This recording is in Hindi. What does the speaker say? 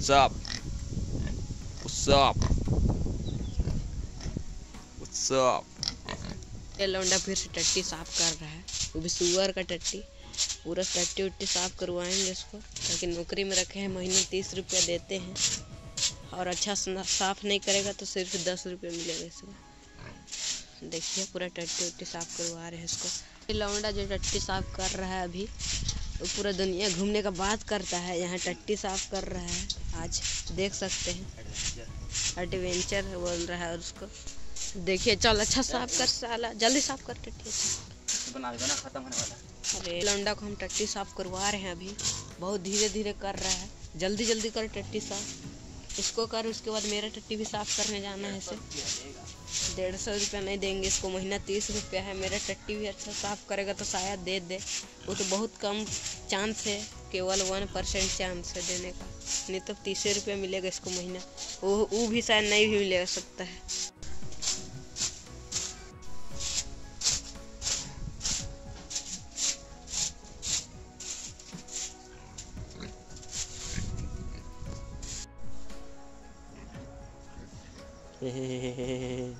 What's up? What's up? What's up? ये लौंडा फिर से टट्टी साफ़ कर रहा है वो भी सुअर का टट्टी पूरा टट्टी उट्टी साफ़ करवाएँगे उसको ताकि नौकरी में रखे हैं, महीने तीस रुपया देते हैं और अच्छा साफ़ नहीं करेगा तो सिर्फ़ दस रुपया मिलेगा इसको देखिए, पूरा टट्टी उट्टी साफ़ करवा रहे हैं इसको लौंडा जो टट्टी साफ़ कर रहा है अभी वो पूरा दुनिया घूमने का बात करता है, यहाँ टट्टी साफ़ कर रहा है, आज देख सकते हैं। एडवेंचर बोल रहा है उसको। देखिए, चल अच्छा साफ़ कर साला, जल्दी साफ़ कर टट्टी। अरे, लौंडा को हम टट्टी साफ़ करवा रहे हैं अभी। बहुत धीरे धीरे कर रहा है। जल्दी जल्दी कर टट्टी साफ़। इसको कर, उसके बाद मेरा टट्टी भी साफ़ करने जाना है इसे। डेढ़ सौ रुपया नहीं देंगे इसको, महीना तीस रुपया है। मेरा टट्टी भी अच्छा साफ़ करेगा तो शायद दे दे। वो तो बहुत कम चांस है, केवल वन परसेंट चांस है देने का। नहीं तो तीस रुपया मिलेगा इसको महीना। वो वो भी शायद नहीं भी मिल सकता है। Hehehehe